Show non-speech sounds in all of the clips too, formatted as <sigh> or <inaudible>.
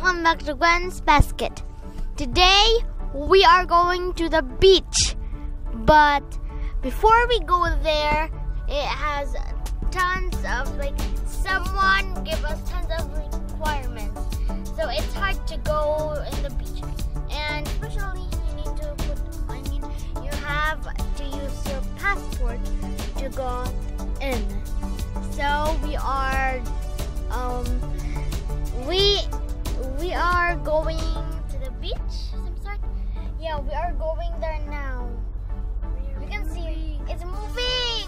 welcome back to Gwen's Basket. Today we are going to the beach, but before we go there, it has tons of like someone give us tons of requirements, so it's hard to go in the beach, and especially you need to put. I mean, you have to use your passport to go in. So we are um we we are going to the beach some sort. Yeah, we are going there now. You can see it's moving.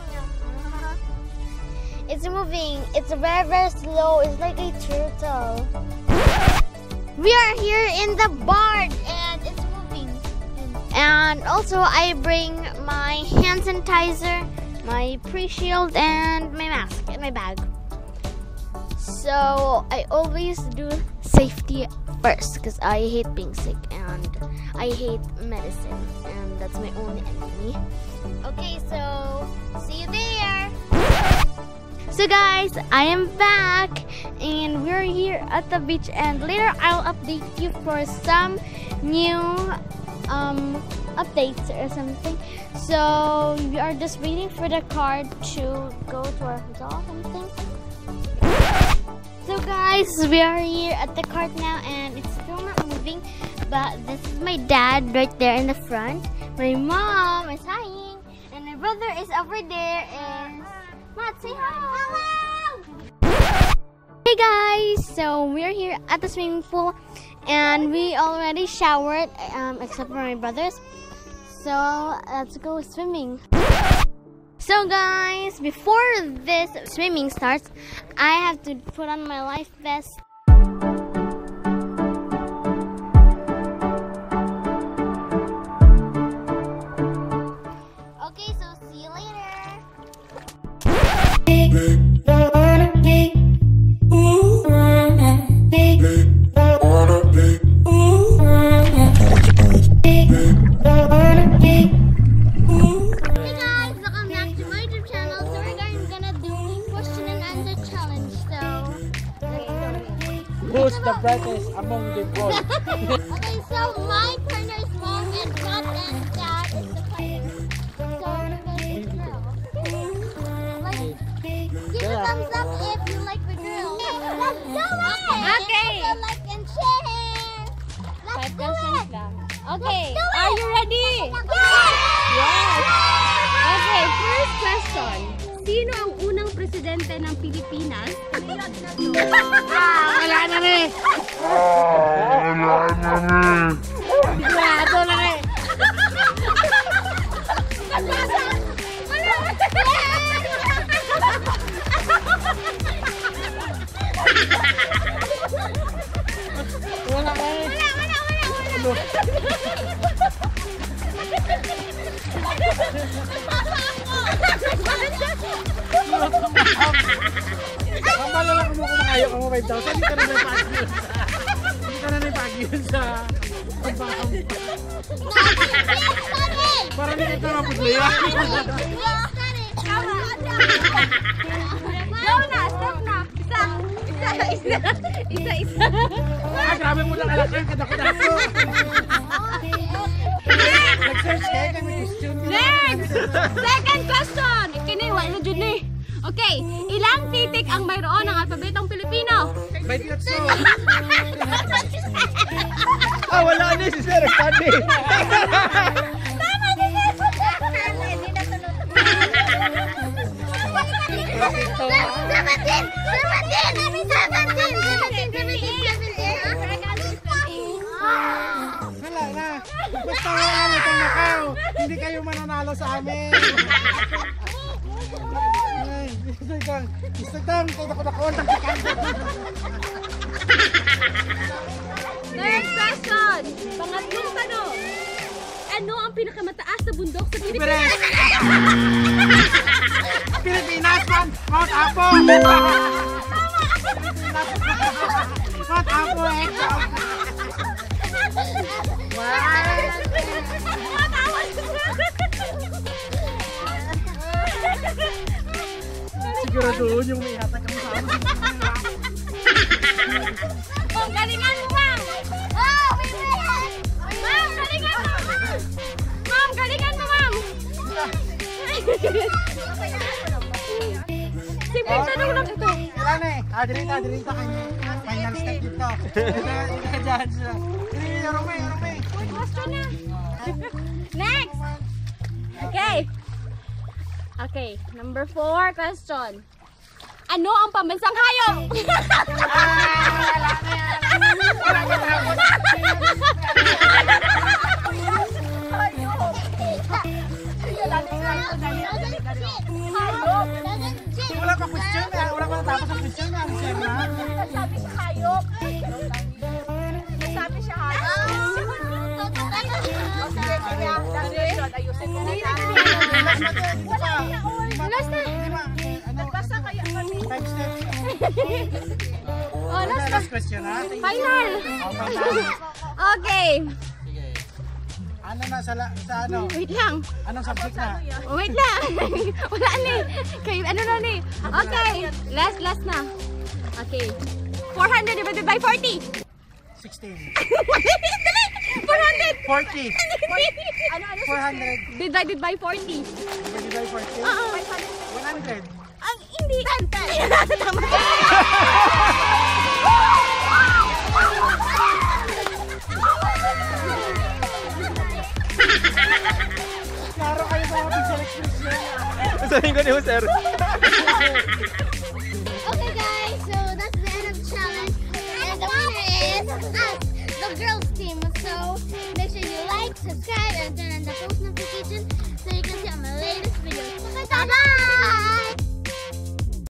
It's moving. It's very very slow. It's like a turtle. We are here in the barge and it's moving. And also I bring my hand sanitizer, my pre-shield and my mask in my bag. So I always do safety first because I hate being sick and I hate medicine and that's my only enemy. Okay, so see you there. So guys, I am back and we're here at the beach and later I'll update you for some new um, updates or something. So we are just waiting for the car to go to our hotel or something. So guys, we are here at the cart now and it's still not moving. But this is my dad right there in the front. My mom is hiking. And my brother is over there and Matt, say hi. Hello! Hey guys, so we're here at the swimming pool and we already showered um, except for my brothers. So let's go swimming. So guys, before this swimming starts, I have to put on my life vest. Okay, so see you later. So my partner is mom and dad and dad is the partner. So we're do drill. Like, give a thumbs up if you like the drill. Let's do it! Okay. Like and share. Let's do it. Okay, Let's do it. are you ready? Yes! Okay, first question. Sino ang unang presidente ng Pilipinas? <laughs> Wala na eh! <laughs> Ang mo kung ayaw ka mo 5,000, hindi ka na may pagi yun sa... Hindi ka na may pagi yun sa... Pagbakang... Para hindi ka na pudliya. Go na, stop na. Isa, isa, isa, isa. Ah, grabe mo lang. Nag-search kayo kami question. Next! Second question! Kini, wala dyan eh. Okay, ilang titik ang mayroon ng alpabetong Pilipino? Na so. Ah, wala na si Sir Sandy. Seventeen! Seventeen! Seventeen! Seventeen! Seventeen! Wala na. Basta wala na sa Macau. Hindi kayo mananalo sa amin. <laughs> Gusto kang, gusto kang, kadako-dako, taktikan. Third question! Pangatlong tanong. Ano ang pinakamataas na bundok sa Pilipinas? Pilipinas, Mount, Mount Apo. Mount Apo, eh. Siguro doon yung may hatag ang sa amin. Ma'am, galingan mo, ma'am! Oh! Ma'am, galingan mo, ma'am! <laughs> Galingan mo, ma'am! Simpleng tanong lang ito. Wala na eh. Ah, dirita, dirita kayo. Final step dito. Ito, dyan sila. Dili, Rome, Rome. Question na. <laughs> Next! Okay. Okay, number four question. Ano ang pambansang hayop? Wala pa question eh. Wala pa natapos ang question na. Sabi siya hayop. Sabi siya hayop. Last Oh, last Last question ha. Final. Oh. Okay. Sige. Ano na sa, sa ano? Wait lang. Anong subject na? Oh, wait lang. <laughs> Wala ni. Kay ano na ni. Okay. Last, last na. Okay. 400 divided by 40. 16. Dali! 400! 40. Ano, ano? 400. Divided by 40. Divided by 40. Oo. 100. Hindi. Tama. Kayo mga ko ni. Okay, guys, so that's the end of the challenge. And the winner is us, the girls team. So make sure you like, subscribe, and turn on the post notification so you can see all my latest videos. Bye-bye!